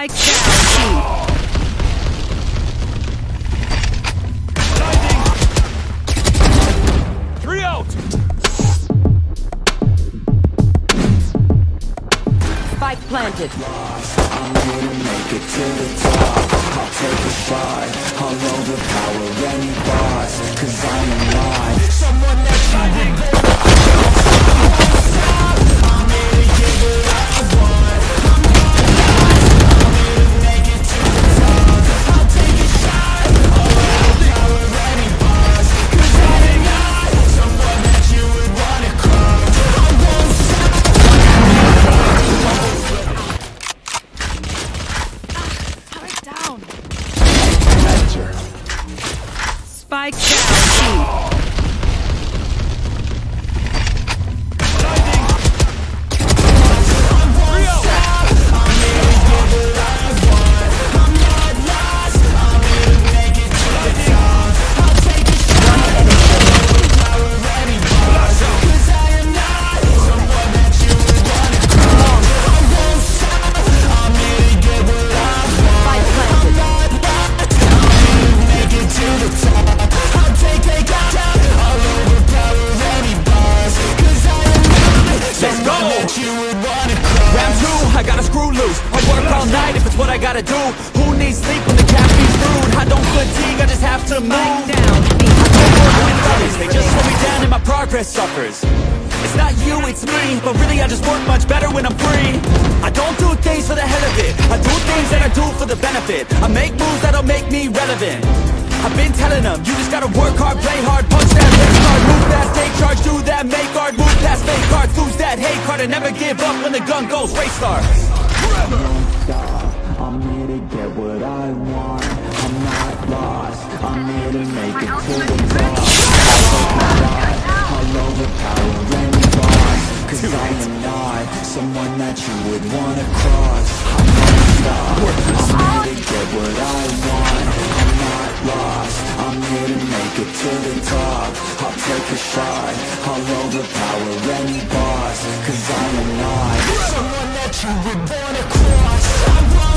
Spike down. Three out! Spike planted. I'm here to make it to the top I'll take a shot I'll overpower any Spike down. Two, I gotta screw loose. I work all night if it's what I gotta do. Who needs sleep when the caffeine's brewed? I don't fatigue, I just have to move. Down. with others They just slow me down and my progress suffers. It's not you, it's me. But really I just work much better when I'm free. I don't do things for the hell of it. I do things that I do for the benefit. I make moves that'll make me relevant. I've been telling them, you just gotta work hard, play hard Punch that race card, move fast, take charge Do that, make hard, move past fake cards Lose that hate card and never give up when the gun goes Race starts stop I'm here to get what I want. I'm not lost. I'm here to make it to the top. I'll overpower any boss. Cause I am not someone that you would wanna cross to it to the top. I'll take a shot. I'll overpower any boss Cause I am not someone that you would wanna cross